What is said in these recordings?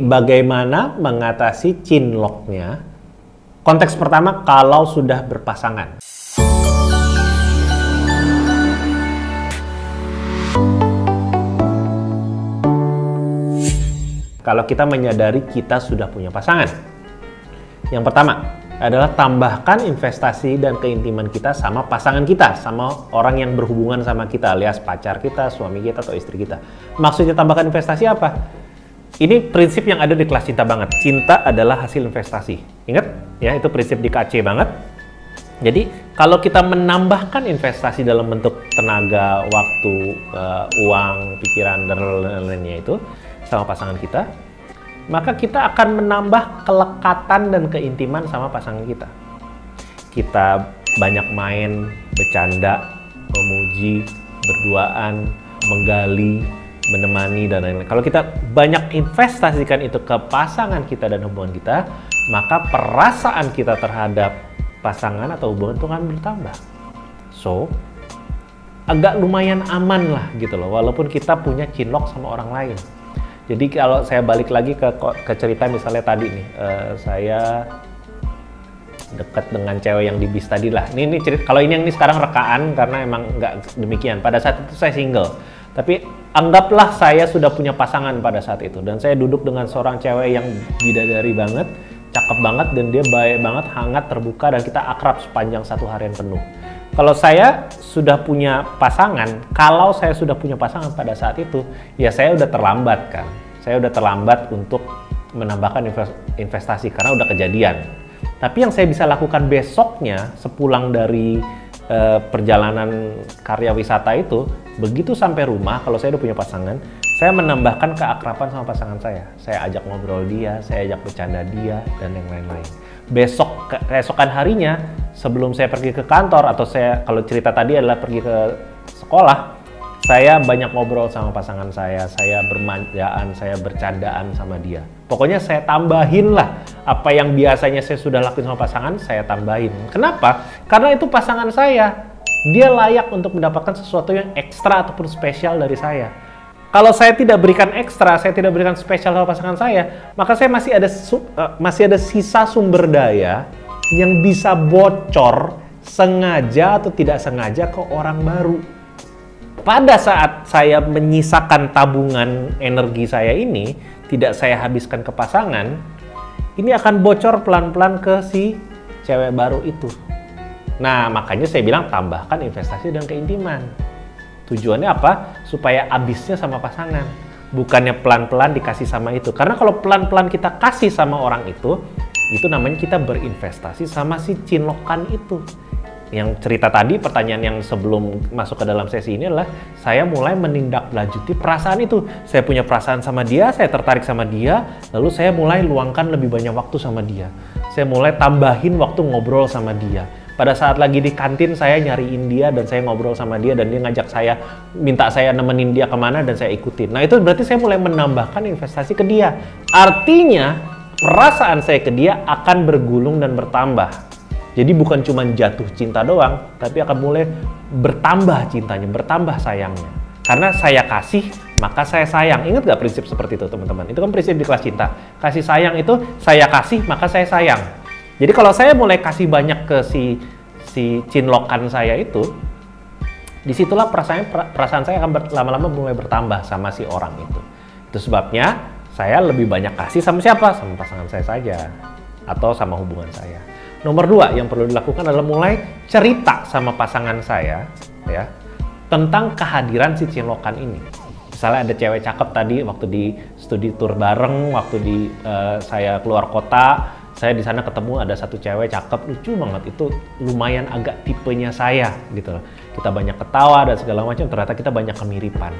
Bagaimana mengatasi cinloknya? Konteks pertama kalau sudah berpasangan. Kalau kita menyadari kita sudah punya pasangan. Yang pertama adalah tambahkan investasi dan keintiman kita sama pasangan kita, sama orang yang berhubungan sama kita, alias pacar kita, suami kita, atau istri kita. Maksudnya tambahkan investasi apa? Ini prinsip yang ada di kelas cinta banget. Cinta adalah hasil investasi. Ingat ya, itu prinsip di KC banget. Jadi kalau kita menambahkan investasi dalam bentuk tenaga, waktu, uh, uang, pikiran dan lain-lainnya itu sama pasangan kita, maka kita akan menambah kelekatan dan keintiman sama pasangan kita. Kita banyak main, bercanda, memuji, berduaan, menggali, menemani dan lain-lain. Kalau kita banyak investasikan itu ke pasangan kita dan hubungan kita, maka perasaan kita terhadap pasangan atau hubungan itu akan bertambah. So, agak lumayan aman lah gitu loh, walaupun kita punya cinlok sama orang lain. Jadi kalau saya balik lagi ke, ke cerita misalnya tadi nih, uh, saya dekat dengan cewek yang di bis tadi lah. Ini, ini cerita, kalau ini yang ini sekarang rekaan karena emang nggak demikian. Pada saat itu saya single tapi anggaplah saya sudah punya pasangan pada saat itu dan saya duduk dengan seorang cewek yang bidadari banget, cakep banget dan dia baik banget, hangat, terbuka dan kita akrab sepanjang satu harian penuh. Kalau saya sudah punya pasangan, kalau saya sudah punya pasangan pada saat itu, ya saya udah terlambat kan. Saya udah terlambat untuk menambahkan investasi karena udah kejadian. Tapi yang saya bisa lakukan besoknya sepulang dari uh, perjalanan karya wisata itu begitu sampai rumah kalau saya udah punya pasangan saya menambahkan keakraban sama pasangan saya. Saya ajak ngobrol dia saya ajak bercanda dia dan yang lain-lain. Besok keesokan harinya sebelum saya pergi ke kantor atau saya kalau cerita tadi adalah pergi ke sekolah saya banyak ngobrol sama pasangan saya, saya bermanjaan, saya bercandaan sama dia. Pokoknya saya tambahin lah apa yang biasanya saya sudah lakuin sama pasangan, saya tambahin. Kenapa? Karena itu pasangan saya. Dia layak untuk mendapatkan sesuatu yang ekstra ataupun spesial dari saya. Kalau saya tidak berikan ekstra, saya tidak berikan spesial sama pasangan saya, maka saya masih ada uh, masih ada sisa sumber daya yang bisa bocor sengaja atau tidak sengaja ke orang baru pada saat saya menyisakan tabungan energi saya ini, tidak saya habiskan ke pasangan, ini akan bocor pelan-pelan ke si cewek baru itu. Nah, makanya saya bilang tambahkan investasi dan keintiman. Tujuannya apa? Supaya habisnya sama pasangan. Bukannya pelan-pelan dikasih sama itu. Karena kalau pelan-pelan kita kasih sama orang itu, itu namanya kita berinvestasi sama si cinlokan itu yang cerita tadi pertanyaan yang sebelum masuk ke dalam sesi ini adalah saya mulai menindaklanjuti perasaan itu. Saya punya perasaan sama dia saya tertarik sama dia lalu saya mulai luangkan lebih banyak waktu sama dia. Saya mulai tambahin waktu ngobrol sama dia. Pada saat lagi di kantin saya nyariin dia dan saya ngobrol sama dia dan dia ngajak saya minta saya nemenin dia ke mana dan saya ikutin. Nah itu berarti saya mulai menambahkan investasi ke dia. Artinya perasaan saya ke dia akan bergulung dan bertambah jadi bukan cuma jatuh cinta doang, tapi akan mulai bertambah cintanya, bertambah sayangnya. Karena saya kasih, maka saya sayang. Ingat gak prinsip seperti itu teman-teman? Itu kan prinsip di kelas cinta. Kasih sayang itu saya kasih, maka saya sayang. Jadi kalau saya mulai kasih banyak ke si si cinlokan saya itu, di situlah perasaan perasaan saya akan lama-lama mulai bertambah sama si orang itu. Itu sebabnya saya lebih banyak kasih sama siapa? Sama pasangan saya saja atau sama hubungan saya. Nomor dua yang perlu dilakukan adalah mulai cerita sama pasangan saya ya tentang kehadiran si cinlokan ini. Misalnya ada cewek cakep tadi waktu di studi tour bareng, waktu di uh, saya keluar kota, saya di sana ketemu ada satu cewek cakep lucu banget itu lumayan agak tipenya saya gitu kita banyak ketawa dan segala macam ternyata kita banyak kemiripan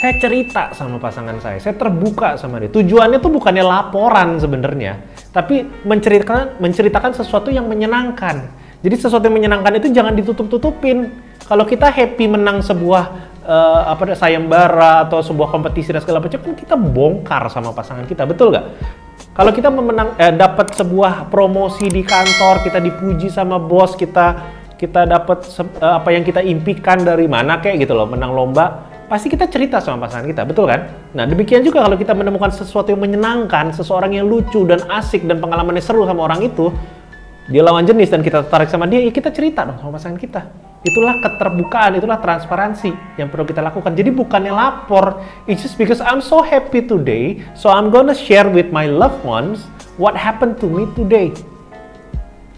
saya cerita sama pasangan saya, saya terbuka sama dia. Tujuannya tuh bukannya laporan sebenarnya, tapi menceritakan menceritakan sesuatu yang menyenangkan. Jadi sesuatu yang menyenangkan itu jangan ditutup-tutupin. Kalau kita happy menang sebuah uh, apa sayembara atau sebuah kompetisi dan segala macam, kan kita bongkar sama pasangan kita, betul nggak? Kalau kita memenang, eh, dapat sebuah promosi di kantor, kita dipuji sama bos kita, kita dapat uh, apa yang kita impikan dari mana kayak gitu loh, menang lomba pasti kita cerita sama pasangan kita, betul kan? Nah, demikian juga kalau kita menemukan sesuatu yang menyenangkan, seseorang yang lucu dan asik dan pengalamannya seru sama orang itu, dia lawan jenis dan kita tertarik sama dia, ya kita cerita dong sama pasangan kita. Itulah keterbukaan, itulah transparansi yang perlu kita lakukan. Jadi bukannya lapor, it's just because I'm so happy today, so I'm gonna share with my loved ones what happened to me today.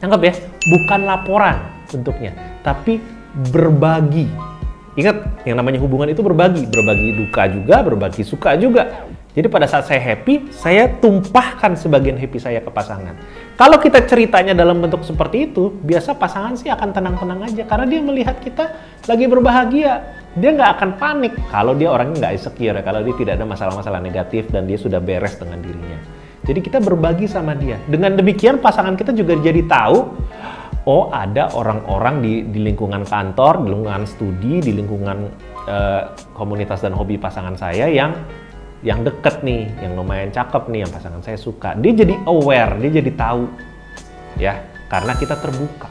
Anggap ya, bukan laporan bentuknya, tapi berbagi Ingat, yang namanya hubungan itu berbagi, berbagi duka juga, berbagi suka juga. Jadi pada saat saya happy, saya tumpahkan sebagian happy saya ke pasangan. Kalau kita ceritanya dalam bentuk seperti itu, biasa pasangan sih akan tenang-tenang aja karena dia melihat kita lagi berbahagia. Dia nggak akan panik kalau dia orangnya nggak insecure, kalau dia tidak ada masalah-masalah negatif dan dia sudah beres dengan dirinya. Jadi kita berbagi sama dia. Dengan demikian pasangan kita juga jadi tahu oh ada orang-orang di, di lingkungan kantor, di lingkungan studi, di lingkungan uh, komunitas dan hobi pasangan saya yang yang deket nih, yang lumayan cakep nih, yang pasangan saya suka. Dia jadi aware, dia jadi tahu, ya, karena kita terbuka.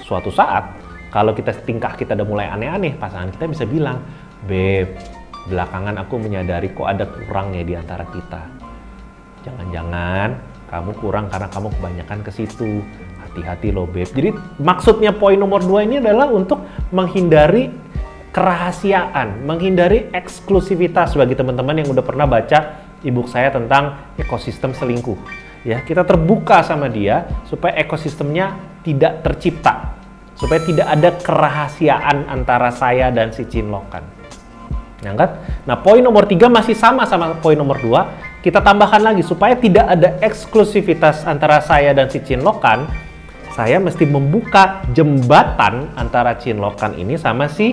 Suatu saat, kalau kita tingkah kita udah mulai aneh-aneh, pasangan kita bisa bilang, beb, belakangan aku menyadari kok ada kurangnya di antara kita. Jangan-jangan kamu kurang karena kamu kebanyakan ke situ hati-hati loh beb. Jadi maksudnya poin nomor dua ini adalah untuk menghindari kerahasiaan, menghindari eksklusivitas bagi teman-teman yang udah pernah baca ebook saya tentang ekosistem selingkuh. Ya, kita terbuka sama dia supaya ekosistemnya tidak tercipta, supaya tidak ada kerahasiaan antara saya dan si Cinlokan. Nyangkat? Nah, poin nomor tiga masih sama sama poin nomor dua. Kita tambahkan lagi supaya tidak ada eksklusivitas antara saya dan si Cinlokan saya mesti membuka jembatan antara Cinlokan ini sama si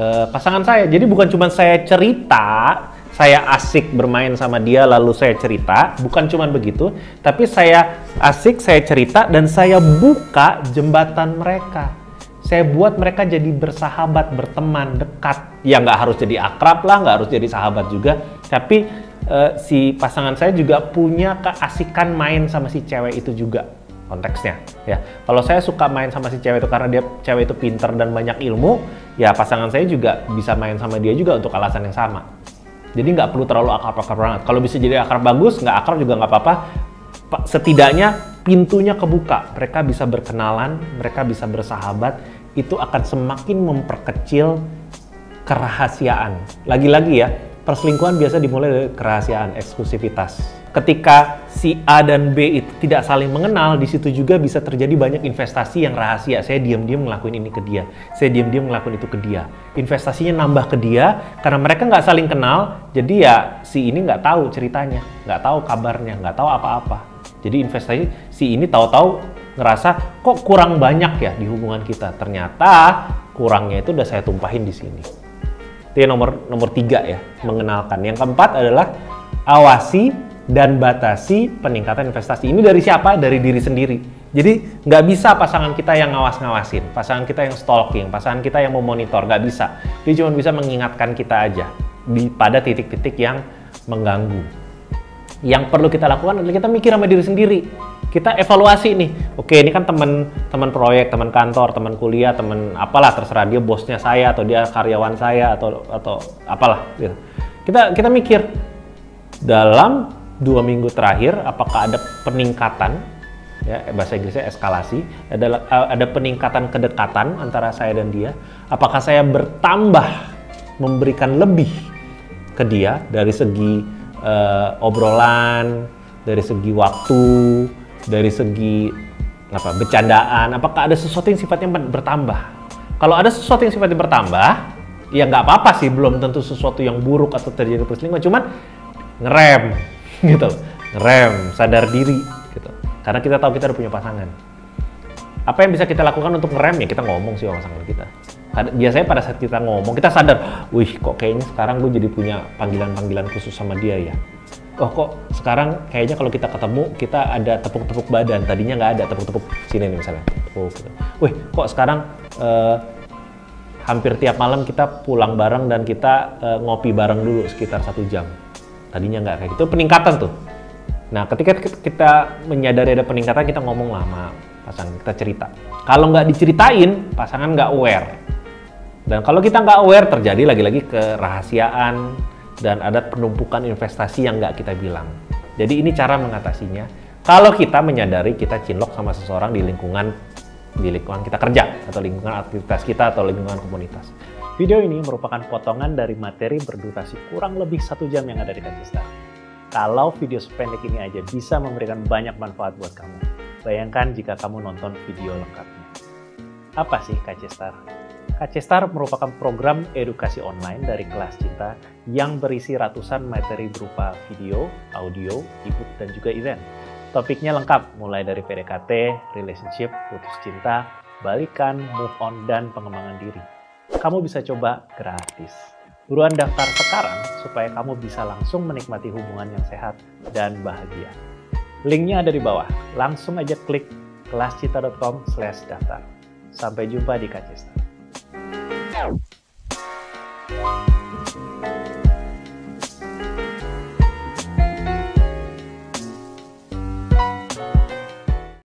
uh, pasangan saya. Jadi bukan cuma saya cerita, saya asik bermain sama dia lalu saya cerita, bukan cuma begitu, tapi saya asik, saya cerita dan saya buka jembatan mereka. Saya buat mereka jadi bersahabat, berteman, dekat. Ya nggak harus jadi akrab lah, nggak harus jadi sahabat juga, tapi uh, si pasangan saya juga punya keasikan main sama si cewek itu juga konteksnya ya. Kalau saya suka main sama si cewek itu karena dia cewek itu pinter dan banyak ilmu ya pasangan saya juga bisa main sama dia juga untuk alasan yang sama. Jadi nggak perlu terlalu akrab-akrab banget. Kalau bisa jadi akrab bagus nggak akrab juga nggak apa-apa. Setidaknya pintunya kebuka mereka bisa berkenalan mereka bisa bersahabat itu akan semakin memperkecil kerahasiaan. Lagi-lagi ya perselingkuhan biasa dimulai dari kerahasiaan eksklusivitas ketika si A dan B itu tidak saling mengenal, di situ juga bisa terjadi banyak investasi yang rahasia. Saya diam-diam ngelakuin ini ke dia, saya diam-diam ngelakuin itu ke dia. Investasinya nambah ke dia karena mereka nggak saling kenal, jadi ya si ini nggak tahu ceritanya, nggak tahu kabarnya, nggak tahu apa-apa. Jadi investasi si ini tahu-tahu ngerasa kok kurang banyak ya di hubungan kita. Ternyata kurangnya itu udah saya tumpahin di sini. Itu nomor nomor tiga ya, mengenalkan. Yang keempat adalah awasi dan batasi peningkatan investasi. Ini dari siapa? Dari diri sendiri. Jadi nggak bisa pasangan kita yang ngawas-ngawasin, pasangan kita yang stalking, pasangan kita yang memonitor, nggak bisa. Dia cuma bisa mengingatkan kita aja di pada titik-titik yang mengganggu. Yang perlu kita lakukan adalah kita mikir sama diri sendiri. Kita evaluasi nih. Oke, ini kan teman teman proyek, teman kantor, teman kuliah, teman apalah terserah dia bosnya saya atau dia karyawan saya atau atau apalah gitu. Kita kita mikir dalam dua minggu terakhir apakah ada peningkatan ya bahasa Inggrisnya eskalasi ada eh, ada peningkatan kedekatan antara saya dan dia apakah saya bertambah memberikan lebih ke dia dari segi uh, obrolan dari segi waktu dari segi apa bercandaan apakah ada sesuatu yang sifatnya bertambah? Kalau ada sesuatu yang sifatnya bertambah ya nggak apa-apa sih belum tentu sesuatu yang buruk atau terjadi perselingkuhan cuman ngerem gitu. Rem sadar diri gitu. Karena kita tahu kita udah punya pasangan. Apa yang bisa kita lakukan untuk ngerem? Ya kita ngomong sih sama pasangan kita. Biasanya pada saat kita ngomong kita sadar wih kok kayaknya sekarang gue jadi punya panggilan-panggilan khusus sama dia ya? Oh kok sekarang kayaknya kalau kita ketemu kita ada tepuk-tepuk badan tadinya nggak ada tepuk-tepuk sini nih misalnya. Tepuk gitu. wih kok sekarang uh, hampir tiap malam kita pulang bareng dan kita uh, ngopi bareng dulu sekitar satu jam tadinya nggak kayak gitu peningkatan tuh nah ketika kita menyadari ada peningkatan kita ngomong lama pasangan kita cerita kalau nggak diceritain pasangan nggak aware Dan kalau kita nggak aware, terjadi lagi-lagi kerahasiaan dan ada penumpukan investasi yang nggak kita bilang. Jadi ini cara mengatasinya. Kalau kita menyadari kita cinlok sama seseorang di lingkungan di lingkungan kita kerja atau lingkungan aktivitas kita atau lingkungan komunitas. Video ini merupakan potongan dari materi berdurasi kurang lebih satu jam yang ada di Kajista. Kalau video sependek ini aja bisa memberikan banyak manfaat buat kamu, bayangkan jika kamu nonton video lengkapnya. Apa sih Kajistar? Kacestar merupakan program edukasi online dari kelas cinta yang berisi ratusan materi berupa video, audio, ebook, dan juga event. Topiknya lengkap, mulai dari PDKT, relationship, putus cinta, balikan, move on, dan pengembangan diri. Kamu bisa coba gratis. Buruan daftar sekarang supaya kamu bisa langsung menikmati hubungan yang sehat dan bahagia. Linknya ada di bawah. Langsung aja klik kelascita.com daftar. Sampai jumpa di Kacesta. Tchau.